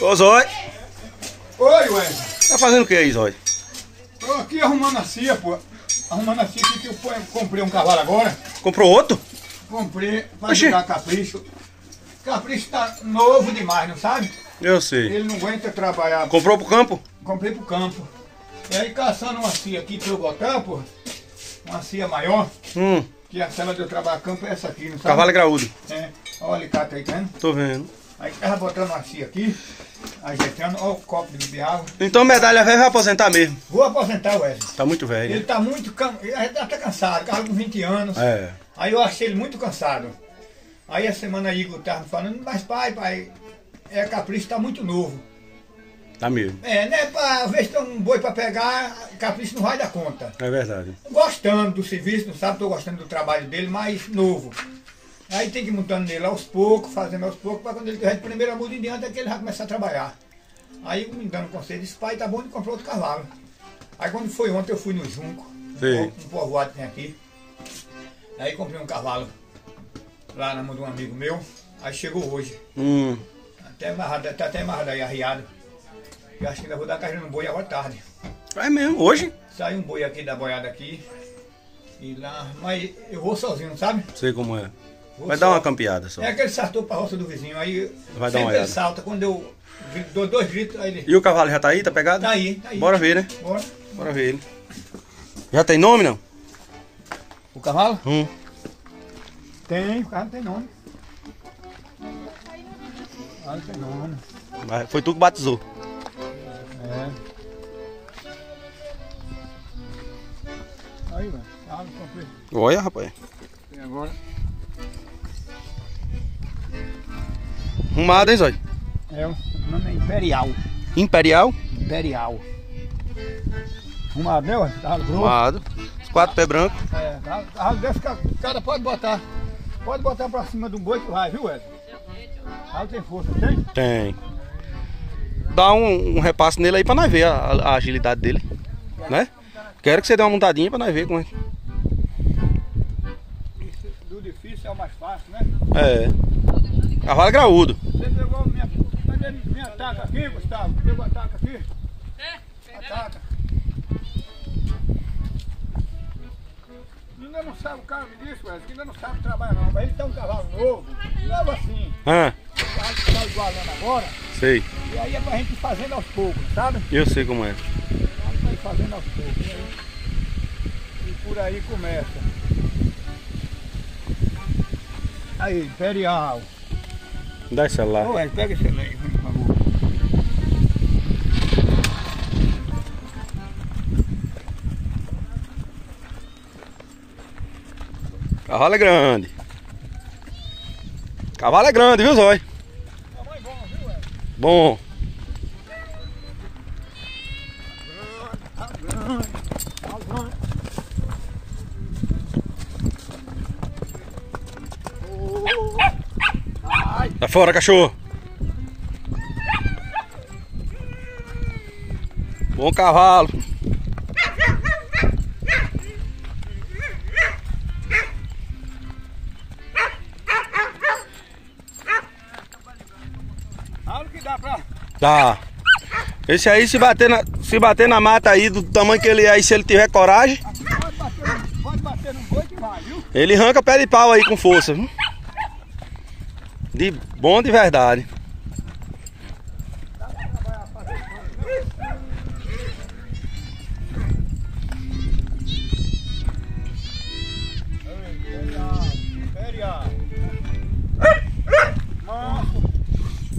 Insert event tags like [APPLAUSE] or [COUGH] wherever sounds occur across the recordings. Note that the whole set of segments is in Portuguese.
Ô Zói, Oi, Wesley. tá fazendo o que aí, Zói? Tô aqui arrumando a cia, pô. Arrumando a cia aqui que eu comprei um cavalo agora. Comprou outro? Comprei pra Oxi. ajudar Capricho. Capricho tá novo demais, não sabe? Eu sei. Ele não aguenta trabalhar. Comprou pro campo? Comprei pro campo. E aí caçando uma cia aqui pra eu botar, pô. Uma cia maior. Hum, Que a cela de eu trabalhar campo é essa aqui, não sabe? cavalo é graúdo. É. Olha o alicate aí, tá vendo? Tô vendo. Aí tava botando uma cia aqui. Ajeitando. Olha o copo de beber água. Então medalha velha vai aposentar mesmo. Vou aposentar o Wesley. Tá muito velho. Ele tá muito can... ele tá cansado, carro com 20 anos. É. Aí eu achei ele muito cansado. Aí a semana aí Igor tava falando, mas pai, pai, é capricho tá muito novo. Tá mesmo. É, né, pra ver se tem um boi pra pegar, capricho não vai dar conta. É verdade. Gostando do serviço, não sabe, tô gostando do trabalho dele, mas novo. Aí tem que ir montando nele aos poucos, fazendo aos poucos, para quando ele tiver de primeira muda em diante é que ele vai começar a trabalhar. Aí me dando conselho, disse, pai, tá bom de comprar outro cavalo. Aí quando foi ontem eu fui no Junco, um povoado que tem aqui. Aí comprei um cavalo lá na mão de um amigo meu. Aí chegou hoje. Hum, Até amarrado, tá até amarrado aí, arriado. Eu acho que ainda vou dar carreira no boi agora tarde. é mesmo, hoje? Saiu um boi aqui da boiada aqui. E lá. Mas eu vou sozinho, sabe? Sei como é. Vou Vai só. dar uma campeada só. É aquele saltou pra roça do vizinho. Aí Vai dar uma sempre ele salta. Quando eu dou dois gritos, aí ele. E o cavalo já tá aí, tá pegado? Tá aí, tá aí. Bora ver, né? Bora. Bora ver ele. Já tem nome, não? O cavalo? Hum. Tem, o cavalo tem nome. Ah, tem nome. Mas Foi tu que batizou. É. Aí, velho. Olha, rapaz. E agora? Arrumado, hein, Zói? É, o nome é Imperial. Imperial. Imperial. Arrumado, né, ué? Tá. Arrumado. Os quatro pés brancos. É, tá, tá, desse o cara pode botar. Pode botar pra cima do boi que vai, viu, Wesley? Ah, tem força, tem? Tem. Dá um, um repasse nele aí pra nós ver a, a agilidade dele. Né? Quero que você dê uma montadinha pra nós ver como é. do difícil é o mais fácil, né? É. Cavalo é graúdo. Você pegou minha. Cadê minha taca aqui, Gustavo? Pegou a taca aqui? É, a taca. Ainda não sabe, o cara me disse, Wesley, que ainda não sabe trabalhar não. Mas ele tem um cavalo novo, novo assim. Ah, O cavalo que tá igualando agora. sei. E aí é pra gente ir fazendo aos poucos, sabe? Eu sei como é. Vamos sair fazendo aos poucos. E, aí, e por aí começa. Aí, Imperial. Dá esse celular. Ô, Wesley, pega esse aí, por favor. Cavalo é grande. Cavalo é grande, viu, Zói? Tamanho bom, viu, Wesley? Bom. Fora, cachorro. Bom cavalo. Tá. Esse aí se bater na, se bater na mata aí do tamanho que ele é aí, se ele tiver coragem, Pode bater, pode bater no boi que vai, viu? ele arranca pé de pau aí com força, viu? De bom de verdade.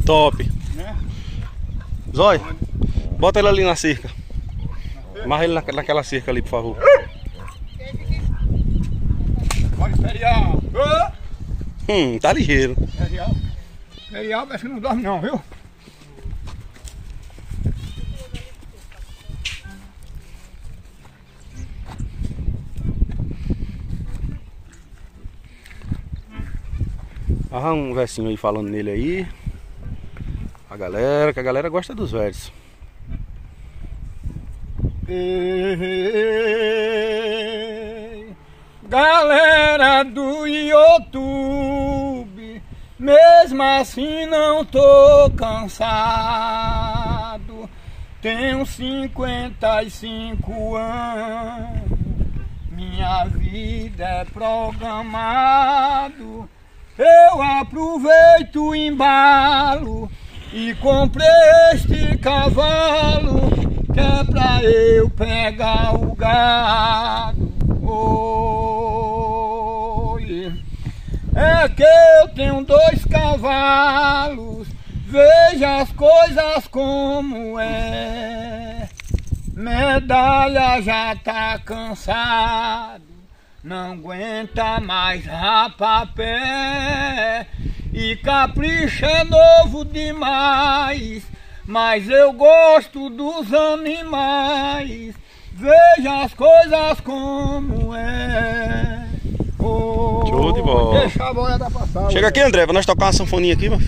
Top. Zói, bota ele ali na cerca. Amarra ele na- naquela cerca ali, por favor. Hum, tá ligeiro. Imperial. Imperial parece que não dorme não, viu? Arra um versinho aí falando nele aí. A galera, que a galera gosta dos versos. Ei, galera do YouTube, Mesmo assim não tô cansado. Tenho 55 anos. Minha vida é programado. Eu aproveito o embalo e comprei este cavalo que é pra eu pegar o gado. Oi. É que eu tenho dois cavalos, veja as coisas como é. Medalha já tá cansado, não aguenta mais rapapé. E capricho é novo demais, mas eu gosto dos animais. Veja as coisas como é. Show de bola. Deixa a boia da passada. Chega aqui, André, pra nós tocar uma sanfoninha aqui, filho.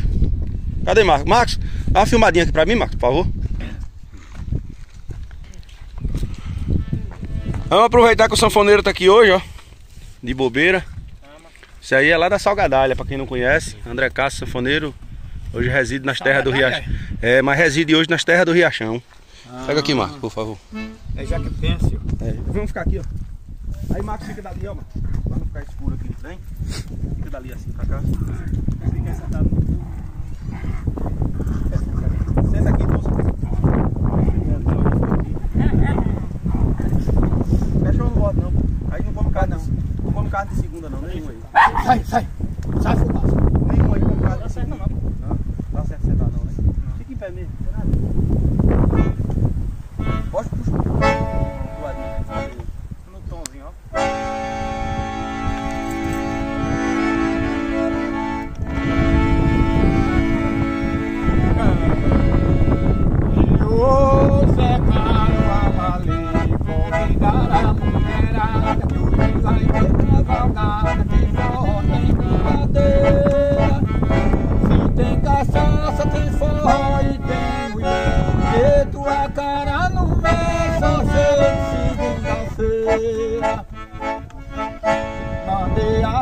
Cadê Marcos? Marcos, dá uma filmadinha aqui pra mim, Marcos, por favor. Vamos aproveitar que o sanfoneiro tá aqui hoje, ó. De bobeira. Isso aí é lá da Salgadalha, pra quem não conhece. André Castro, sanfoneiro. Hoje reside nas terras do? Riachão. É, mas reside hoje nas terras do Riachão. Pega aqui, Marcos, por favor. É já que pense. É, vamos ficar aqui, ó. Aí Marcos fica dali, ó, Marcos. Pra não ficar escuro aqui no trem. Fica dali assim pra cá. Fica sentado no Senta aqui, moço. Fecha eu não gosto não. Aí não come carne não. Não come carne de segunda não, nenhum aí. Sai, sai. Sai fumaça.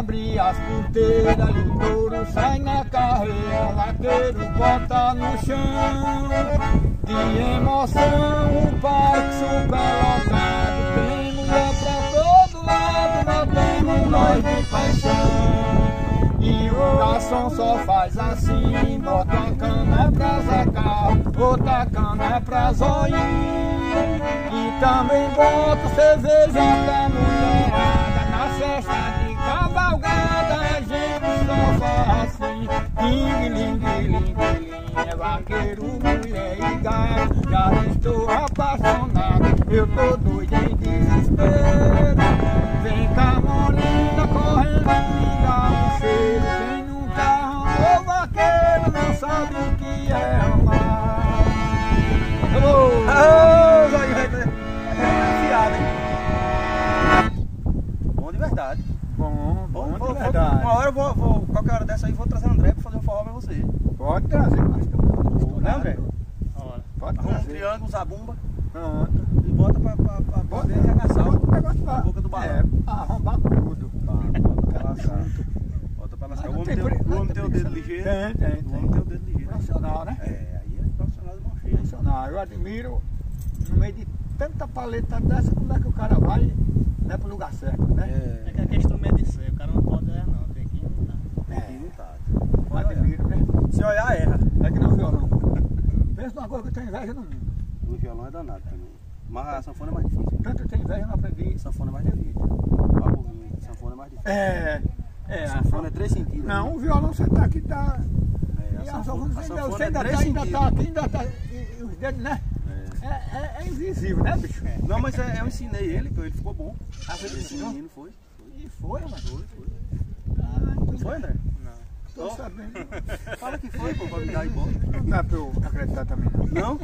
Abrir as porteiras e o touro sai na carreira, laqueiro bota no chão. De emoção, o parque superlotado, tem mulher pra todo lado, matamos nós de paixão. E o garçom só faz assim, bota a cana pra zecar, outra cana pra zoinho. E também bota cerveja pra mulherada na festa ling, ling, ling. É vaqueiro, mulher e gato. Já estou apaixonado, eu tô doido em desespero. Vem cá, morena, Arruma um trazer. triângulo, zabumba Pronto. e bota pra, pra, pra poder arregaçar Bota o o- negócio pra- a boca do balão. É, arrombar tudo. Bota pra lascar. Bota pra lascar. O homem tem tem, o tem tem dedo ligeiro. Tem, tem, O homem tem. tem o dedo ligeiro. Profissional, né? É, aí é profissional de mão cheia. Profissional. Eu admiro, no meio de tanta paleta dessa, como é que o cara vai né, pro lugar certo, né? É É, que aqui é instrumento de ser, o cara não pode errar não, tem que ir aqui não tá. Eu admiro, né? Se olhar, erra. É que não violão. Pensa numa coisa que eu tenho inveja no mundo. O violão é danado também. Mas a sanfona é mais difícil. Tanto eu tenho inveja, eu não aprendi. A sanfona é mais difícil. A sanfona é mais difícil. É. É, A sanfona é três sentidos. Não, né? o violão você tá aqui, tá. É, E a a sanfona, sanfona, a você ainda, sanfona você é ainda, três tá, ainda tá aqui, ainda tá. E, os dedos, né? É. É, é, é invisível, né, bicho? Não, mas é, eu ensinei ele, pô, ele ficou bom. Ah, você Esse ensinou? menino foi. E foi, mano. Foi, foi. Ah, então Foi, André? Tô sabendo. [LAUGHS] Fala que foi, pô, pra me dar embora. Não dá pra eu acreditar também, não. Não?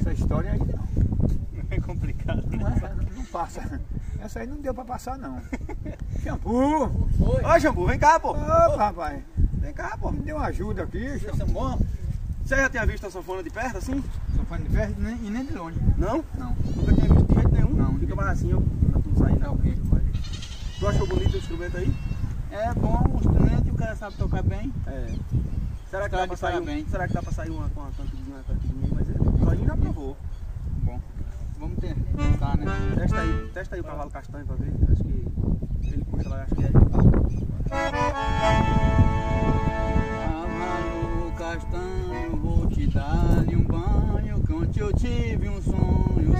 Essa história aí não. [LAUGHS] É complicado. Não, é, não, não passa. Essa aí não deu pra passar, não. [LAUGHS] Shampoo! Ó, Jambu, vem cá, pô. Opa, rapaz. Vem cá, pô. Me deu uma ajuda aqui, shampoo. são bons? Você já tinha visto a sanfona de perto assim? Fã de perto nem- e nem de longe. Não? Não. Nunca tinha visto de jeito nenhum? Não, Fica de- mais assim, ó, pra tu sair, É não. o quê? Tu achou bonito o instrumento aí? É bom instrumento cara sabe tocar bem. É. Será que dá pra sair? parabéns. Será que dá pra sair uma com uma cantininha, uma aí? Mas ele, o Zoinho já provou. Bom, vamos tentar, né? Testa aí, testa aí o cavalo castanho pra ver. Acho que ele puxa lá, acho que é. Cavalo castanho, vou te dar um banho. Ontem eu tive um sonho,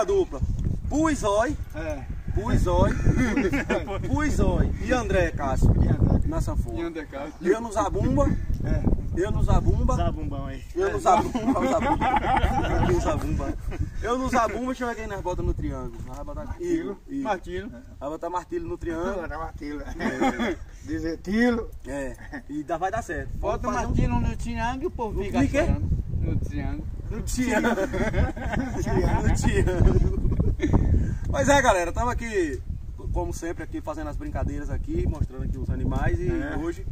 a dupla. Puizói, É. Puizói, [LAUGHS] Puizói e André Cássio na sanfona. Undercast. Eu no Zabumba, É. eu no Zabumba, Zabumbão aí. eu no Zabumba, o Zabumba, eu no Zabumba. Eu no Zabumba, deixa eu ver quem nós bota no triângulo. Vai botar Martilo. Martino. Vai botar Martilo no triângulo. Agora Martilo. Dizer Tilo. É, e dá, vai dar certo. Bota o Vamos fazer um- no triângulo e o povo fica chorando. No triângulo. No triângulo. No triângulo. Mas é, galera, estamos aqui, como sempre, aqui fazendo as brincadeiras aqui, mostrando aqui os animais e É. hoje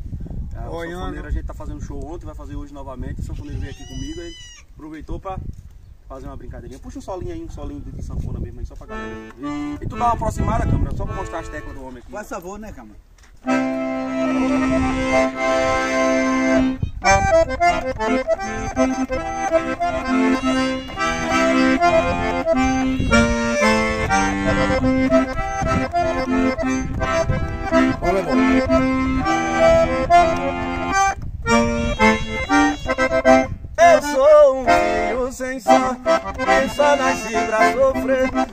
a, o Olhando. sanfoneiro, a gente tá fazendo show ontem, vai fazer hoje novamente. O sanfoneiro veio aqui comigo, ele aproveitou pra fazer uma brincadeirinha. Puxa um solinho aí, um solinho de sanfona mesmo aí, só pra galera ver. E tu dá uma aproximada, câmera, só pra mostrar as teclas do homem aqui. Faz favor, né, cama? Eu sou um filho sem sorte, que só nasci pra sofrer.